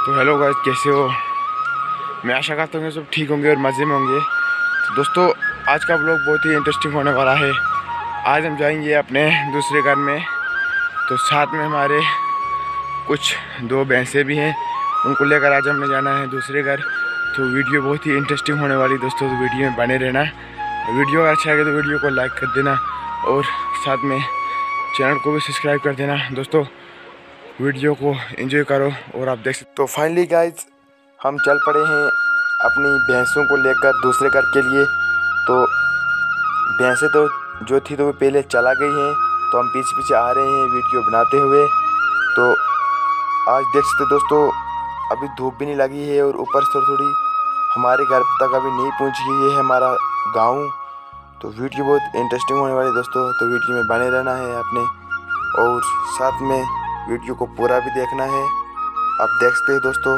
Hello guys कैसे हो? मैं आशा करता हूँ सब ठीक होंगे और मज़े में होंगे। तो दोस्तों, आज का ब्लॉग बहुत ही इंटरेस्टिंग होने वाला है। आज हम जाएँगे अपने दूसरे घर में। तो साथ में हमारे कुछ दो भैंसें भी हैं। उनको लेकर आज हमने जाना है दूसरे घर। तो वीडियो बहुत ही इंटरेस्टिंग होने वाली दोस्तों तो वीडियो में बने रहना। वीडियो अच्छा लगे तो वीडियो को लाइक कर देना और साथ में चैनल को भी सब्सक्राइब कर देना। दोस्तों वीडियो को एंजॉय करो और आप देख सकते तो फाइनली गाइज़ हम चल पड़े हैं अपनी भैंसों को लेकर दूसरे घर के लिए। तो भैंसें तो जो थी तो वो पहले चला गई हैं। तो हम पीछे पीछे आ रहे हैं वीडियो बनाते हुए। तो आज देख सकते दोस्तों, अभी धूप भी नहीं लगी है और ऊपर से थोड़ी हमारे घर तक अभी नहीं पहुँची है है हमारा गाँव। तो वीडियो बहुत इंटरेस्टिंग होने वाली दोस्तों तो वीडियो में बने रहना है आपने और साथ में वीडियो को पूरा भी देखना है। आप देख सकते हैं दोस्तों,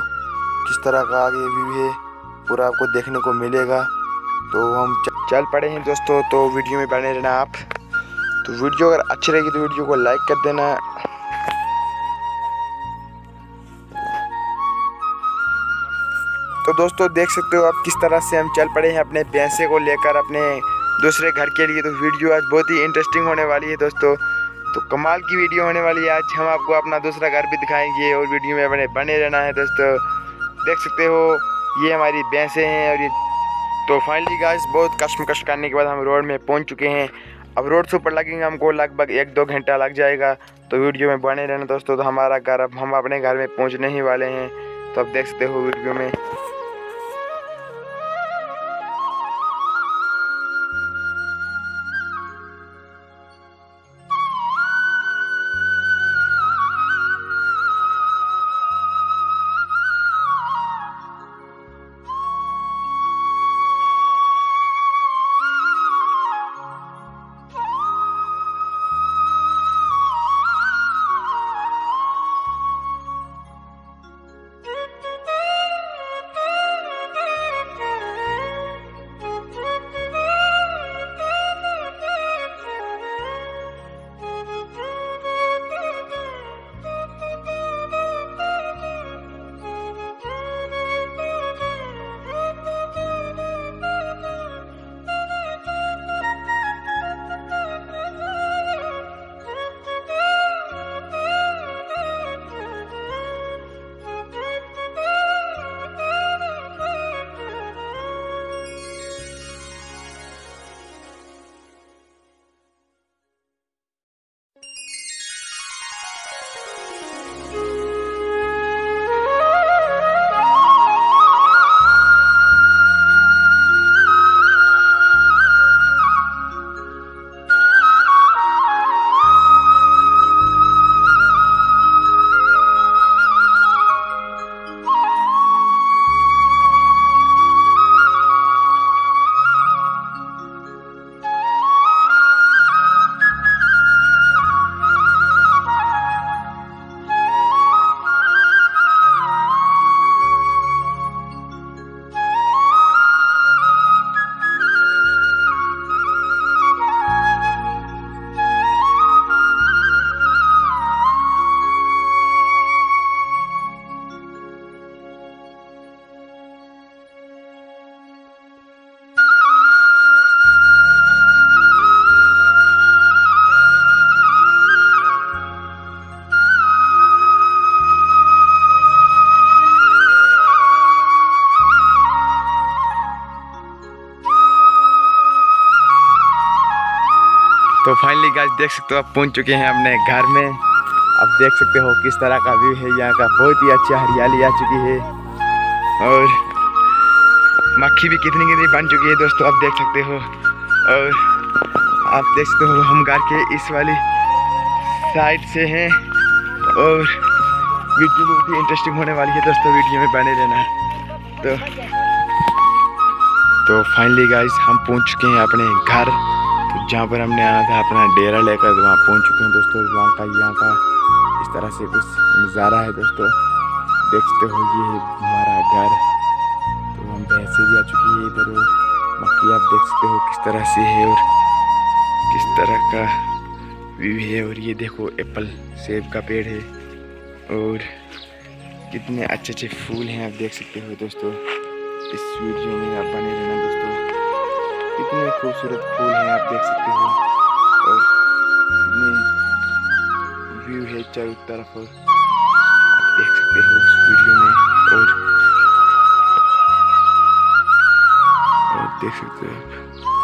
किस तरह का आगे व्यू है। पूरा आपको देखने को मिलेगा। तो हम चल पड़े हैं दोस्तों तो वीडियो में बने रहना आप। तो वीडियो अगर अच्छी रहेगी तो वीडियो को लाइक कर देना। तो दोस्तों, देख सकते हो आप किस तरह से हम चल पड़े हैं अपने पैसे को लेकर अपने दूसरे घर के लिए। तो वीडियो आज बहुत ही इंटरेस्टिंग होने वाली है दोस्तों। तो कमाल की वीडियो होने वाली है। आज हम आपको अपना दूसरा घर भी दिखाएँगे और वीडियो में बने बने रहना है दोस्तों। देख सकते हो, ये हमारी भैंसें हैं और ये तो फाइनली गाइस बहुत कष्ट करने के बाद हम रोड में पहुँच चुके हैं। अब रोड से ऊपर लगेंगे, हमको लगभग एक दो घंटा लग जाएगा। तो वीडियो में बने रहना दोस्तों। तो हमारा घर, अब हम अपने घर में पहुँचने ही वाले हैं। तो अब देख सकते हो वीडियो में। तो फाइनली गाइस देख सकते हो आप पहुँच चुके हैं अपने घर में। अब देख सकते हो किस तरह का व्यू है यहाँ का। बहुत ही अच्छा हरियाली आ चुकी है। और मक्खी भी कितनी कितनी बन चुकी है दोस्तों, आप देख सकते हो। और आप देख सकते हो हम घर के इस वाली साइड से हैं। और वीडियो बहुत ही इंटरेस्टिंग होने वाली है दोस्तों वीडियो में बने रहना। तो तो फाइनली गाइस हम पहुँच चुके हैं अपने घर। तो जहाँ पर हमने आना था अपना डेरा लेकर, वहाँ पहुँच चुके हैं दोस्तों। वहाँ का यहाँ का इस तरह से कुछ नज़ारा है दोस्तों। देख सकते हो, ये है हमारा घर। तो हम भैंसे भी आ चुकी है इधर बाकी आप देख सकते हो किस तरह से है और किस तरह का व्यू है। और ये देखो, एप्पल सेब का पेड़ है और कितने अच्छे अच्छे फूल हैं आप देख सकते हो दोस्तों। इस वीडियो में आप बने रहना दोस्तों। कितने खूबसूरत फूल हैं, आप देख सकते हो। और कितने व्यू है चारों तरफ़ और आप देख सकते हो इस वीडियो में। और और देख सकते हो।